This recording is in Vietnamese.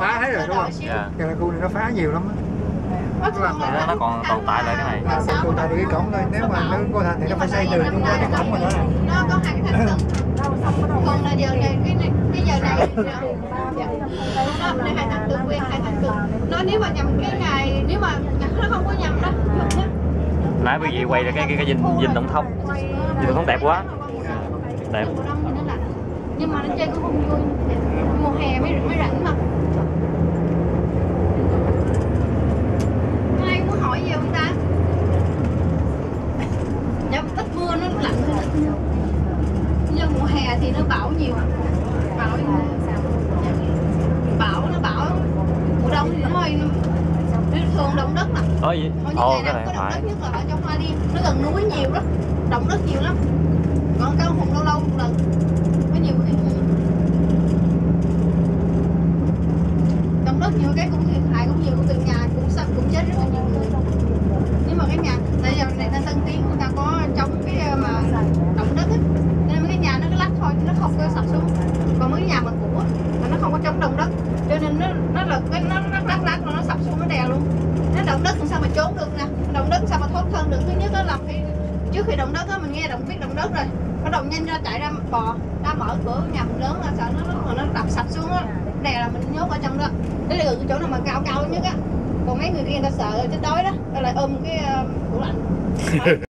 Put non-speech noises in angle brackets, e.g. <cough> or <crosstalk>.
phá hết rồi đúng không? Dạ. Cái là khu này nó phá nhiều lắm á. Nó, nó còn tồn tại lại cái này. À, còn tồn tại được cái cổng thôi. Nếu mà nó có thành thì nó phải xây từ chung qua cái cổng rồi đó. Nó có hai cái thành tầng còn là giờ này cái này cái giờ này đó này hai thành tầng quen hai thành tầng nó nếu mà nhầm cái ngày nếu mà nó không có nhầm đó nãy quý vị quay ra cái cái cái dinh dinh tổng thống dinh tổng thống đẹp quá. Đẹp mùa đông thì nó lạnh nhưng mà nó chơi cũng không vui. Mùa hè mới mới rảnh mà. Ai muốn hỏi gì không ta? Dạ ít mưa nó lạnh hơn nhưng mùa hè thì nó bão nhiều. Bão bão nó bão. Mùa đông thì nó hơi nó thường động đất mà. Ôi gì ồ cái này có phải. đất nhất là ở trong Hoa Liên. Nó gần núi nhiều lắm. Động đất nhiều lắm còn cao hùng lâu lâu một lần có nhiều cái động đất nhiều cái cũng thiệt hại, cũng nhiều từ nhà cũng sập cũng chết rất là nhiều người. Nhưng mà cái nhà, tại giờ này ta tân tiến người ta có chống cái ờ, mà động đất ấy. nên mấy cái nhà nó cứ lắc thôi chứ nó không có sập xuống. Còn mấy cái nhà mà cũ mà là nó không có chống động đất. Cho nên nó nó là cái, nó nó lắc lắc rồi nó sập xuống, nó đè luôn. Nó động đất làm sao mà trốn được nè? Động đất sao mà thoát thân được? Thứ nhất đó là khi, trước khi động đất á, mình nghe động, biết động đất rồi. Nó động nhanh ra, chạy ra bò, ra mở cửa, nhà mình lớn là sợ nó nó nó đập sập xuống á đè là mình nhốt ở trong đó đấy là cái chỗ nào mà cao cao nhất á. Còn mấy người kia người ta sợ chết đói đó ta lại ôm cái ờ, tủ lạnh <laughs>